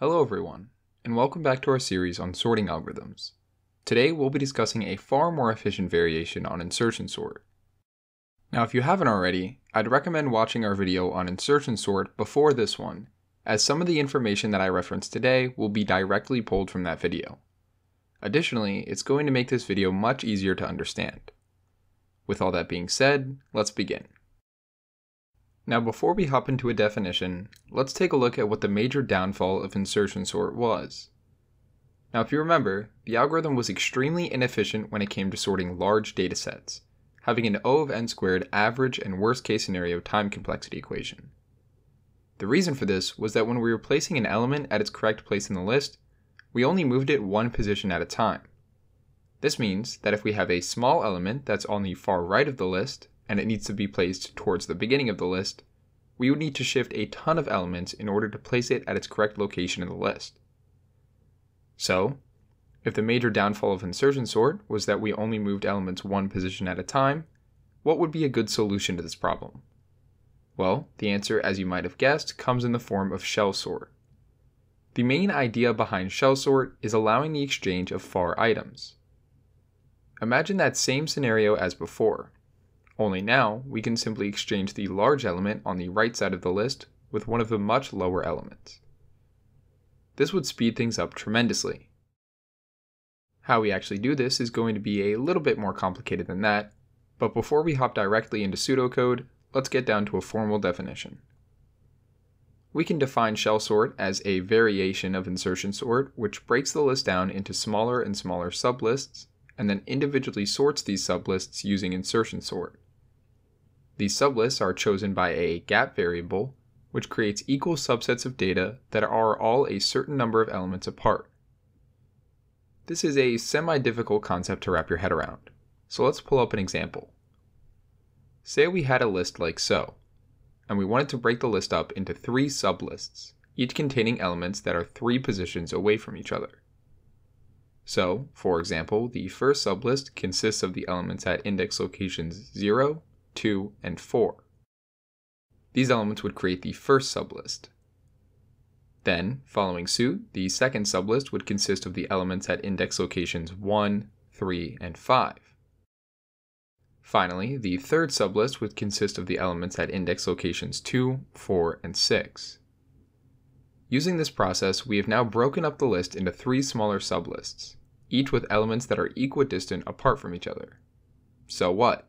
Hello everyone, and welcome back to our series on sorting algorithms. Today we'll be discussing a far more efficient variation on insertion sort. Now if you haven't already, I'd recommend watching our video on insertion sort before this one, as some of the information that I reference today will be directly pulled from that video. Additionally, it's going to make this video much easier to understand. With all that being said, let's begin. Now before we hop into a definition, let's take a look at what the major downfall of insertion sort was. Now if you remember, the algorithm was extremely inefficient when it came to sorting large datasets, having an O of n squared average and worst case scenario time complexity equation. The reason for this was that when we were placing an element at its correct place in the list, we only moved it one position at a time. This means that if we have a small element that's on the far right of the list and it needs to be placed towards the beginning of the list, we would need to shift a ton of elements in order to place it at its correct location in the list. So, if the major downfall of insertion sort was that we only moved elements one position at a time, what would be a good solution to this problem? Well, the answer, as you might have guessed, comes in the form of shell sort. The main idea behind shell sort is allowing the exchange of far items. Imagine that same scenario as before, only now, we can simply exchange the large element on the right side of the list with one of the much lower elements. This would speed things up tremendously. How we actually do this is going to be a little bit more complicated than that, but before we hop directly into pseudocode, let's get down to a formal definition. We can define shell sort as a variation of insertion sort which breaks the list down into smaller and smaller sublists and then individually sorts these sublists using insertion sort. These sublists are chosen by a gap variable, which creates equal subsets of data that are all a certain number of elements apart. This is a semi-difficult concept to wrap your head around, so let's pull up an example. Say we had a list like so, and we wanted to break the list up into three sublists, each containing elements that are three positions away from each other. So, for example, the first sublist consists of the elements at index locations 0, 2, and 4. These elements would create the first sublist. Then, following suit, the second sublist would consist of the elements at index locations 1, 3, and 5. Finally, the third sublist would consist of the elements at index locations 2, 4, and 6. Using this process, we have now broken up the list into three smaller sublists, each with elements that are equidistant apart from each other. So what?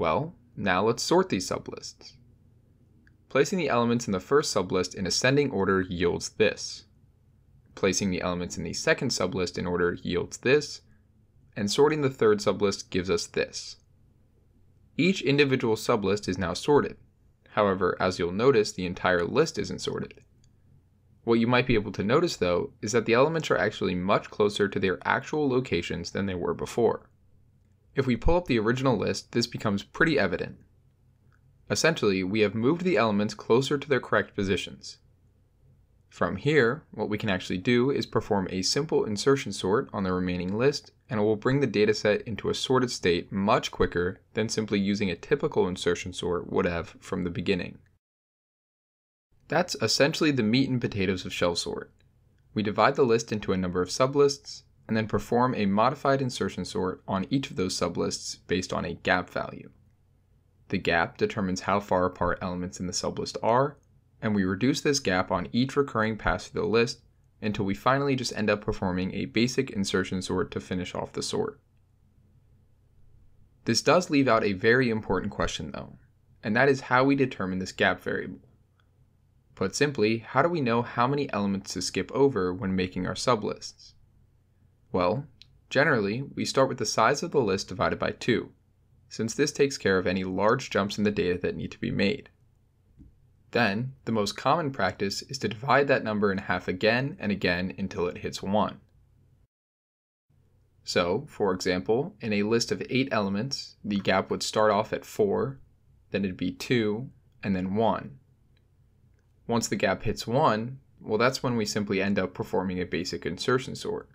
Well, now let's sort these sublists. Placing the elements in the first sublist in ascending order yields this. Placing the elements in the second sublist in order yields this, and sorting the third sublist gives us this. Each individual sublist is now sorted. However, as you'll notice, the entire list isn't sorted. What you might be able to notice though is that the elements are actually much closer to their actual locations than they were before. If we pull up the original list, this becomes pretty evident. Essentially, we have moved the elements closer to their correct positions. From here, what we can actually do is perform a simple insertion sort on the remaining list, and it will bring the dataset into a sorted state much quicker than simply using a typical insertion sort would have from the beginning. That's essentially the meat and potatoes of shell sort. We divide the list into a number of sublists, and then perform a modified insertion sort on each of those sublists based on a gap value. The gap determines how far apart elements in the sublist are, and we reduce this gap on each recurring pass through the list until we finally just end up performing a basic insertion sort to finish off the sort. This does leave out a very important question though, and that is how we determine this gap variable. Put simply, how do we know how many elements to skip over when making our sublists? Well, generally, we start with the size of the list divided by 2, since this takes care of any large jumps in the data that need to be made. Then, the most common practice is to divide that number in half again and again until it hits 1. So, for example, in a list of 8 elements, the gap would start off at 4, then it'd be 2, and then 1. Once the gap hits 1, well that's when we simply end up performing a basic insertion sort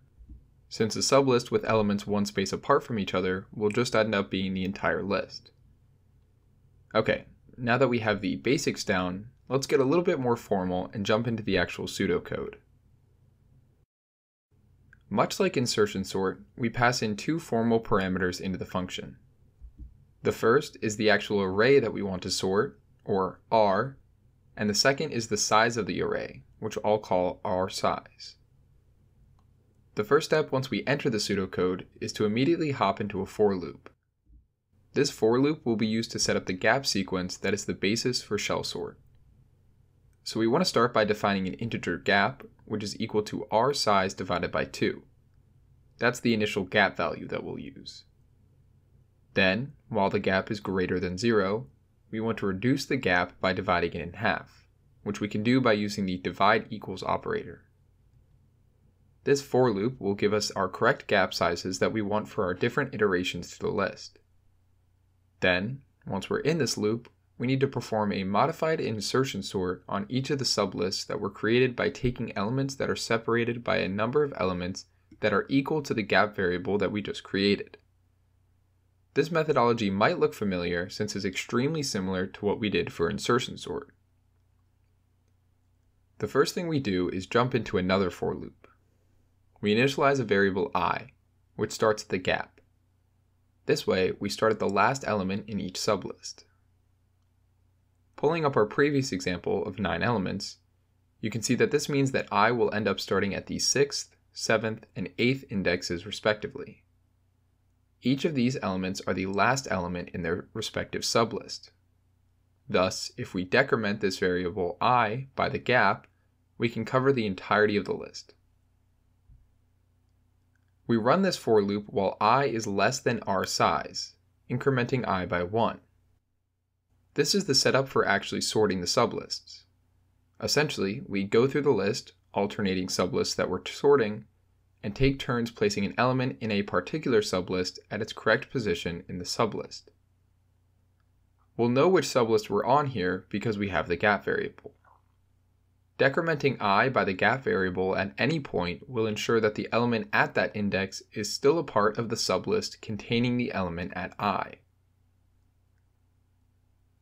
since a sublist with elements one space apart from each other will just end up being the entire list. Okay, now that we have the basics down, let's get a little bit more formal and jump into the actual pseudocode. Much like insertion sort, we pass in two formal parameters into the function. The first is the actual array that we want to sort, or R, and the second is the size of the array, which I'll call R size. The first step once we enter the pseudocode is to immediately hop into a for loop. This for loop will be used to set up the gap sequence that is the basis for shell sort. So we want to start by defining an integer gap, which is equal to r size divided by 2. That's the initial gap value that we'll use. Then, while the gap is greater than 0, we want to reduce the gap by dividing it in half, which we can do by using the divide equals operator. This for loop will give us our correct gap sizes that we want for our different iterations to the list. Then, once we're in this loop, we need to perform a modified insertion sort on each of the sublists that were created by taking elements that are separated by a number of elements that are equal to the gap variable that we just created. This methodology might look familiar since it's extremely similar to what we did for insertion sort. The first thing we do is jump into another for loop. We initialize a variable i, which starts at the gap. This way, we start at the last element in each sublist. Pulling up our previous example of 9 elements, you can see that this means that i will end up starting at the 6th, 7th, and 8th indexes respectively. Each of these elements are the last element in their respective sublist. Thus, if we decrement this variable i by the gap, we can cover the entirety of the list. We run this for loop while i is less than r size, incrementing i by 1. This is the setup for actually sorting the sublists. Essentially, we go through the list, alternating sublists that we're sorting, and take turns placing an element in a particular sublist at its correct position in the sublist. We'll know which sublist we're on here because we have the gap variable. Decrementing i by the gap variable at any point will ensure that the element at that index is still a part of the sublist containing the element at i.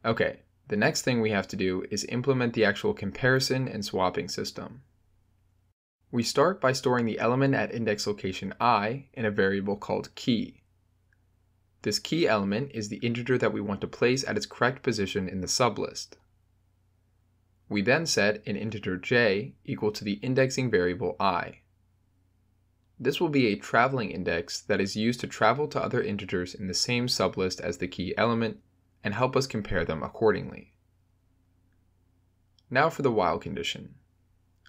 Okay, the next thing we have to do is implement the actual comparison and swapping system. We start by storing the element at index location i in a variable called key. This key element is the integer that we want to place at its correct position in the sublist. We then set an integer j equal to the indexing variable i. This will be a traveling index that is used to travel to other integers in the same sublist as the key element and help us compare them accordingly. Now for the while condition.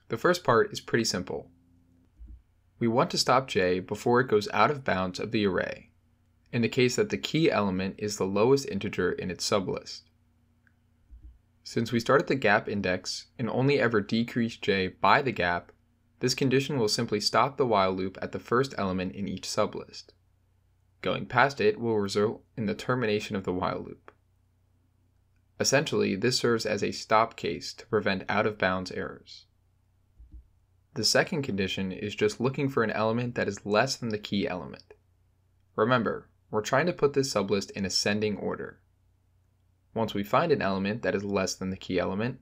The first part is pretty simple. We want to stop j before it goes out of bounds of the array, in the case that the key element is the lowest integer in its sublist. Since we start at the gap index and only ever decrease j by the gap, this condition will simply stop the while loop at the first element in each sublist. Going past it will result in the termination of the while loop. Essentially, this serves as a stop case to prevent out of bounds errors. The second condition is just looking for an element that is less than the key element. Remember, we're trying to put this sublist in ascending order. Once we find an element that is less than the key element,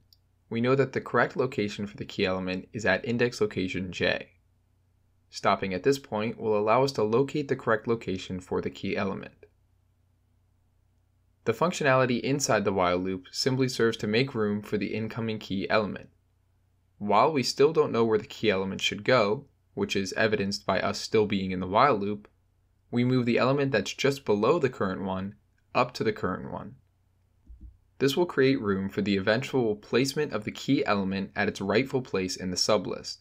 we know that the correct location for the key element is at index location j. Stopping at this point will allow us to locate the correct location for the key element. The functionality inside the while loop simply serves to make room for the incoming key element. While we still don't know where the key element should go, which is evidenced by us still being in the while loop, we move the element that's just below the current one up to the current one. This will create room for the eventual placement of the key element at its rightful place in the sublist.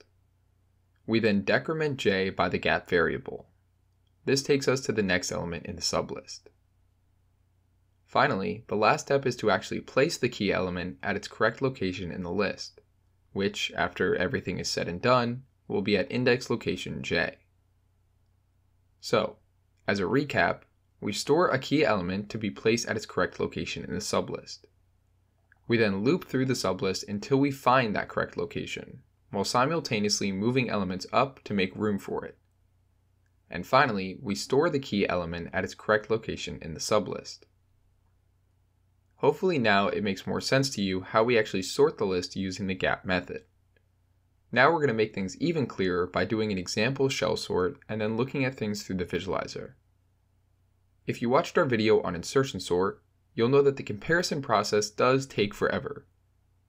We then decrement j by the gap variable. This takes us to the next element in the sublist. Finally, the last step is to actually place the key element at its correct location in the list which, after everything is said and done, will be at index location j. So, as a recap, we store a key element to be placed at its correct location in the sublist. We then loop through the sublist until we find that correct location, while simultaneously moving elements up to make room for it. And finally, we store the key element at its correct location in the sublist. Hopefully now it makes more sense to you how we actually sort the list using the gap method. Now we're going to make things even clearer by doing an example shell sort and then looking at things through the visualizer. If you watched our video on insertion sort, you'll know that the comparison process does take forever.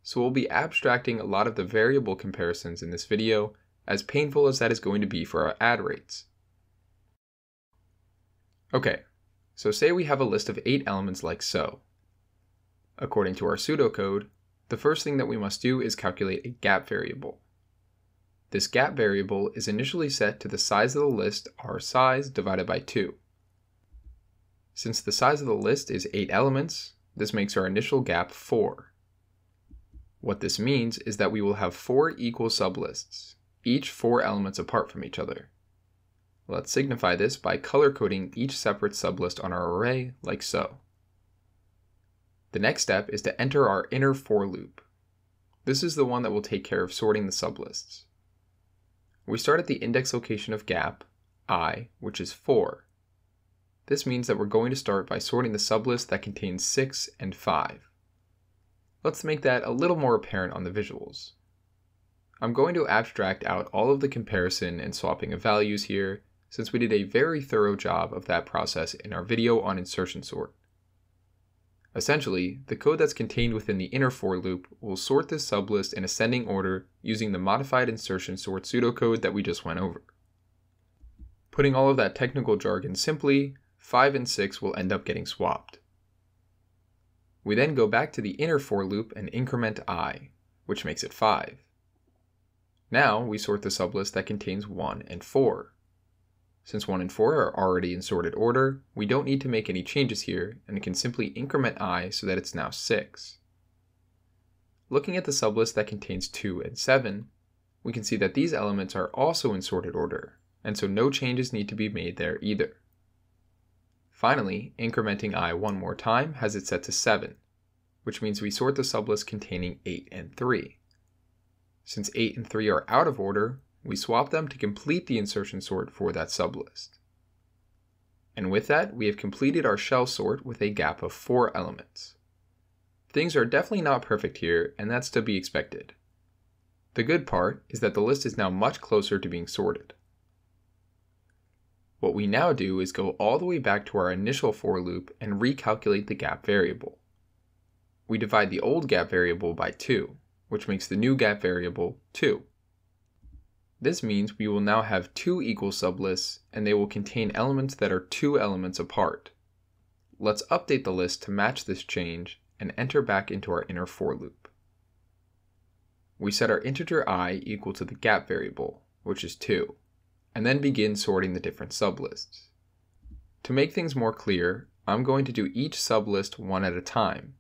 So we'll be abstracting a lot of the variable comparisons in this video, as painful as that is going to be for our ad rates. Okay, so say we have a list of 8 elements like so. According to our pseudocode, the first thing that we must do is calculate a gap variable. This gap variable is initially set to the size of the list our size divided by 2. Since the size of the list is 8 elements, this makes our initial gap 4. What this means is that we will have 4 equal sublists, each 4 elements apart from each other. Let's signify this by color coding each separate sublist on our array like so. The next step is to enter our inner for loop. This is the one that will take care of sorting the sublists. We start at the index location of gap, i, which is 4. This means that we're going to start by sorting the sublist that contains 6 and 5. Let's make that a little more apparent on the visuals. I'm going to abstract out all of the comparison and swapping of values here, since we did a very thorough job of that process in our video on insertion sort. Essentially, the code that's contained within the inner for loop will sort this sublist in ascending order using the modified insertion sort pseudocode that we just went over. Putting all of that technical jargon simply, 5 and 6 will end up getting swapped. We then go back to the inner for loop and increment i, which makes it 5. Now we sort the sublist that contains 1 and 4. Since 1 and 4 are already in sorted order, we don't need to make any changes here and can simply increment i so that it's now 6. Looking at the sublist that contains 2 and 7, we can see that these elements are also in sorted order, and so no changes need to be made there either. Finally, incrementing i one more time has it set to 7, which means we sort the sublist containing 8 and 3. Since 8 and 3 are out of order, we swap them to complete the insertion sort for that sublist. And with that, we have completed our shell sort with a gap of 4 elements. Things are definitely not perfect here, and that's to be expected. The good part is that the list is now much closer to being sorted. What we now do is go all the way back to our initial for loop and recalculate the gap variable. We divide the old gap variable by 2, which makes the new gap variable 2. This means we will now have two equal sublists and they will contain elements that are two elements apart. Let's update the list to match this change and enter back into our inner for loop. We set our integer i equal to the gap variable, which is 2, and then begin sorting the different sublists. To make things more clear, I'm going to do each sublist one at a time.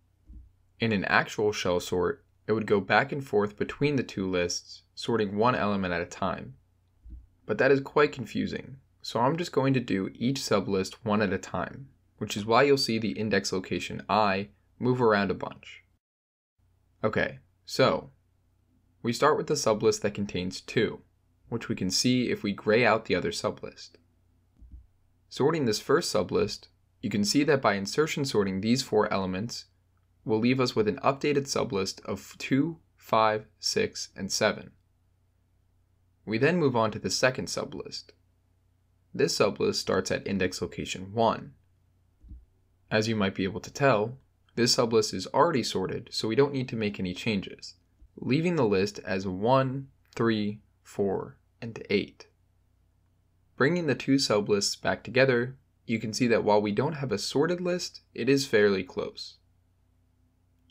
In an actual shell sort, it would go back and forth between the two lists, sorting one element at a time. But that is quite confusing, so I'm just going to do each sublist one at a time, which is why you'll see the index location i move around a bunch. Okay, so we start with the sublist that contains 2, which we can see if we gray out the other sublist. Sorting this first sublist, you can see that by insertion sorting these four elements, will leave us with an updated sublist of 2, 5, 6, and 7. We then move on to the second sublist. This sublist starts at index location 1. As you might be able to tell, this sublist is already sorted, so we don't need to make any changes, leaving the list as 1, 3, 4, and 8. Bringing the two sublists back together, you can see that while we don't have a sorted list, it is fairly close.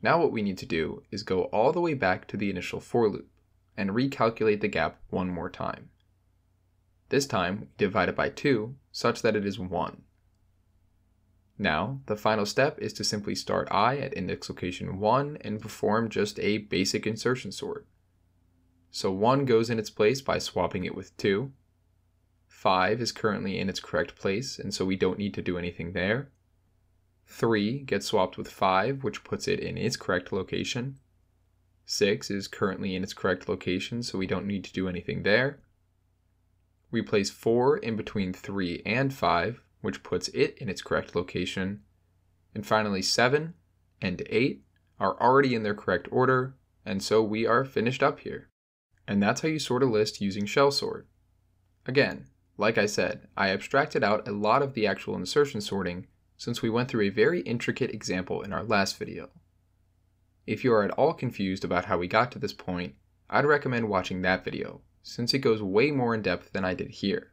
Now what we need to do is go all the way back to the initial for loop and recalculate the gap one more time. This time, we divide it by 2 such that it is 1. Now, the final step is to simply start i at index location 1 and perform just a basic insertion sort. So 1 goes in its place by swapping it with 2. 5 is currently in its correct place, and so we don't need to do anything there. 3 gets swapped with 5, which puts it in its correct location. 6 is currently in its correct location, so we don't need to do anything there. We place 4 in between 3 and 5, which puts it in its correct location. And finally 7 and 8 are already in their correct order, and so we are finished up here. And that's how you sort a list using shell sort. Again, like I said, I abstracted out a lot of the actual insertion sorting since we went through a very intricate example in our last video. If you are at all confused about how we got to this point, I'd recommend watching that video, since it goes way more in depth than I did here.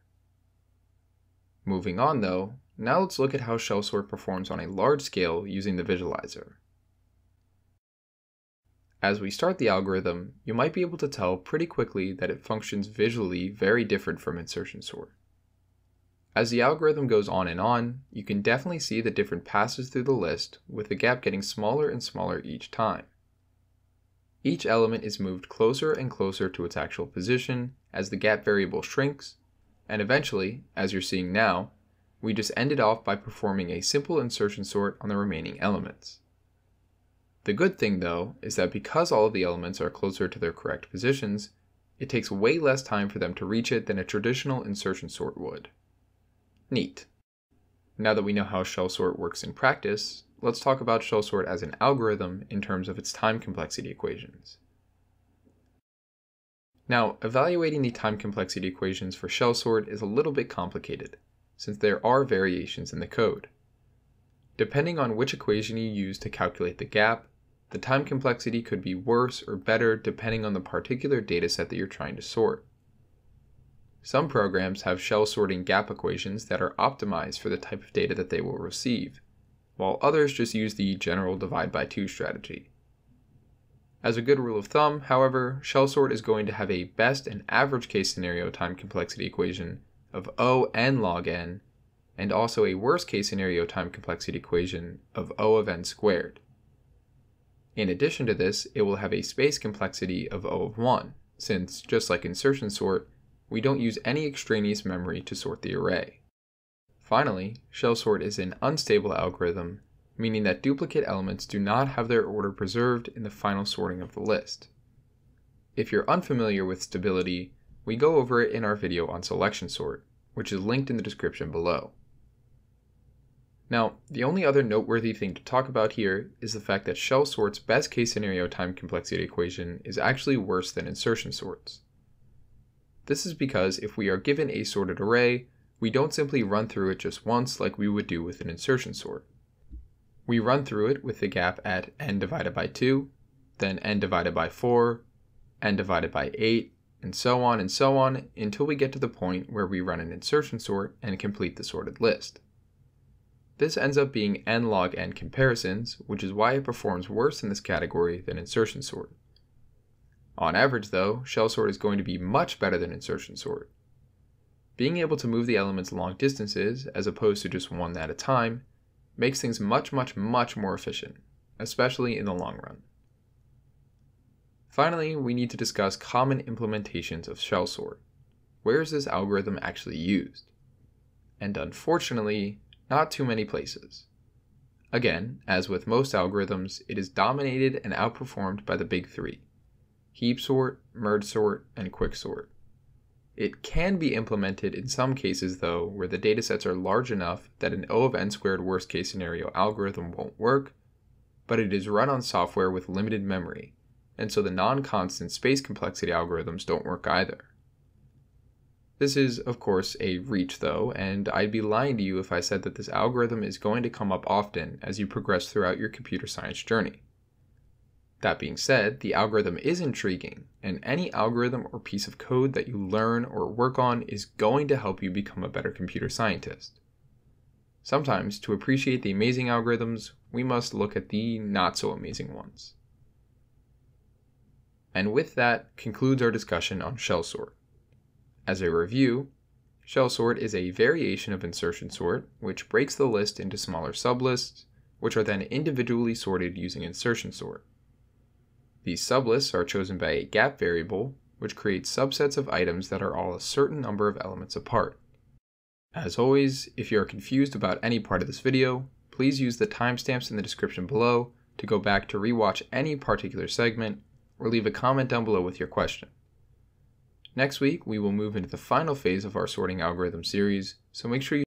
Moving on though, now let's look at how shell sort performs on a large scale using the visualizer. As we start the algorithm, you might be able to tell pretty quickly that it functions visually very different from insertion sort. As the algorithm goes on and on, you can definitely see the different passes through the list, with the gap getting smaller and smaller each time. Each element is moved closer and closer to its actual position as the gap variable shrinks, and eventually, as you're seeing now, we just ended off by performing a simple insertion sort on the remaining elements. The good thing though is that because all of the elements are closer to their correct positions, it takes way less time for them to reach it than a traditional insertion sort would. Neat. Now that we know how shell sort works in practice, let's talk about shell sort as an algorithm in terms of its time complexity equations. Now, evaluating the time complexity equations for shell sort is a little bit complicated, since there are variations in the code. Depending on which equation you use to calculate the gap, the time complexity could be worse or better depending on the particular dataset that you're trying to sort. Some programs have shell sorting gap equations that are optimized for the type of data that they will receive, while others just use the general divide by 2 strategy. As a good rule of thumb, however, shell sort is going to have a best and average case scenario time complexity equation of O n log n and also a worst case scenario time complexity equation of O of n squared. In addition to this, it will have a space complexity of O of 1, since, just like insertion sort, we don't use any extraneous memory to sort the array. Finally, shell sort is an unstable algorithm, meaning that duplicate elements do not have their order preserved in the final sorting of the list. If you're unfamiliar with stability, we go over it in our video on selection sort, which is linked in the description below. Now, the only other noteworthy thing to talk about here is the fact that shell sort's best case scenario time complexity equation is actually worse than insertion sorts. This is because if we are given a sorted array, we don't simply run through it just once like we would do with an insertion sort. We run through it with the gap at n divided by 2, then n divided by 4, n divided by 8, and so on and so on until we get to the point where we run an insertion sort and complete the sorted list. This ends up being n log n comparisons, which is why it performs worse in this category than insertion sort. On average though, shell sort is going to be much better than insertion sort. Being able to move the elements long distances, as opposed to just one at a time, makes things much much much more efficient, especially in the long run. Finally, we need to discuss common implementations of shell sort. Where is this algorithm actually used? And unfortunately, not too many places. Again, as with most algorithms, it is dominated and outperformed by the big three heap sort, merge sort, and quicksort. It can be implemented in some cases, though, where the datasets are large enough that an O of n squared worst case scenario algorithm won't work, but it is run on software with limited memory, and so the non constant space complexity algorithms don't work either. This is, of course, a reach though, and I'd be lying to you if I said that this algorithm is going to come up often as you progress throughout your computer science journey. That being said, the algorithm is intriguing, and any algorithm or piece of code that you learn or work on is going to help you become a better computer scientist. Sometimes, to appreciate the amazing algorithms, we must look at the not so amazing ones. And with that concludes our discussion on shell sort. As a review, shell sort is a variation of insertion sort, which breaks the list into smaller sublists, which are then individually sorted using insertion sort. These sublists are chosen by a gap variable, which creates subsets of items that are all a certain number of elements apart. As always, if you are confused about any part of this video, please use the timestamps in the description below to go back to rewatch any particular segment, or leave a comment down below with your question. Next week, we will move into the final phase of our sorting algorithm series, so make sure you